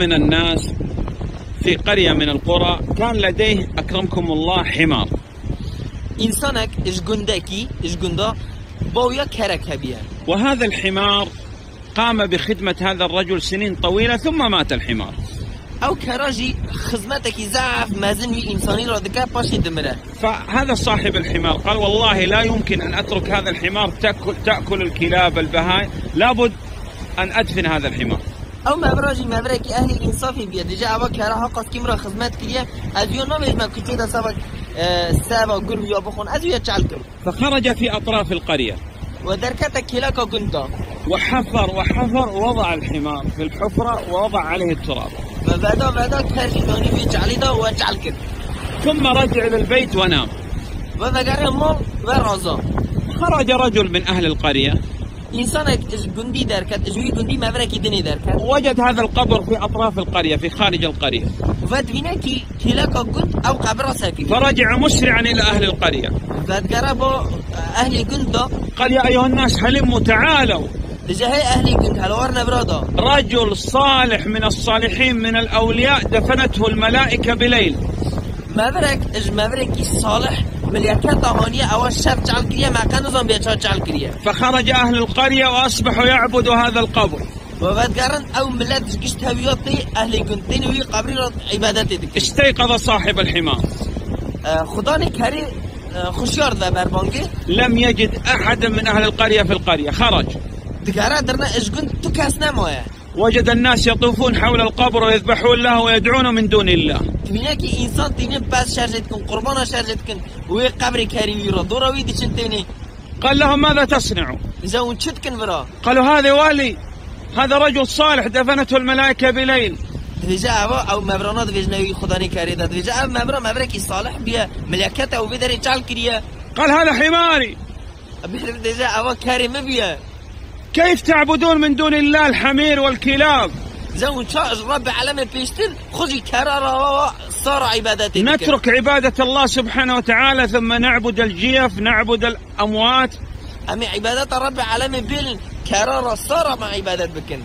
من الناس في قرية من القرى كان لديه أكرمكم الله حمار. گندکی اش گندا باویا کرک هبیه وهذا الحمار قام بخدمة هذا الرجل سنين طويلة ثم مات الحمار. أو کراجی خدمتکی ضعف مزن وی انسانی را پاشی دمرة. فهذا صاحب الحمار قال والله لا يمكن أن أترك هذا الحمار تأكل, تأكل الكلاب البهائم لابد أن أدفن هذا الحمار. أو مبراجی مبره که أهل انصافی بیه دیجا اوا کره ها قص کیم را خدمت کریه از یون نمیش ما کچو دا سبا سبا گرو یا بخون از یو چال کرو فخرج في أطراف القرية. و درکت کلاکا گندا وحفر وحفر ووضع الحمار في الحفرة ووضع عليه التراب. و بعدا بعدا کرشی دانی بی چالی دا و چال کرد ثم رجع إلى البيت ونام. و وگره مال و رازا خرج رجل من أهل القرية. درکت اش وی گندی مبره کی دنی درکت وجد هذا القبر في أطراف القرية في خارج القرية. و دوینه کی کلاکا گند أو قبر سفی فرجع مسرعا إلى أهل القرية. أهل گند دا قال يا أيها الناس هلموا تعالوا. دیجا های أهل گند هلوار نبرادا رجل صالح من الصالحين من الأولياء دفنته الملائكة بليل. مبرك اج مبرك صالح الشر جعل كريا ما كان نظام بيتشار جعل كريا فخرج أهل القرية وأصبحوا يعبدوا هذا القبر. وبعد قرن أو ملات جشت هوياتي أهل كنتين وي عبادتي دك استيقظ صاحب الحمار. آه، خداني كاري آه، خشيار ذا بربانجي لم يجد أحدا من أهل القرية في القرية. خرج. دقارا درنا كنت تكاسنا مويا وجد الناس يطوفون حول القبر ويذبحون له ويدعون من دون الله. تبيناكي إنسان تيني باس شارجت كن قربانا شارجت كن وي قبري كاري ويرا دورا وي دي شنتيني. قال لهم ماذا تصنعوا زون شت كن برا. قالوا هذا والي هذا رجل صالح دفنته الملائكة بليل. ديجا أو أو مبرانا ديجنوي خداني كاري دا. ديجا أو مبرا مبركي صالح بيا ملكات أو بدري جعل كريا. قال هذا حماري. ديجا أو كاري مبيا كيف تعبدون من دون الله الحمير والكلاب؟ زون شاء رب علم بيشتن خذي كرارة صار عبادتي نترك عبادة الله سبحانه وتعالى ثم نعبد الجيف نعبد الأموات. أمي عبادات رب علم بين كرارة صار مع عبادات بكن